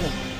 我们。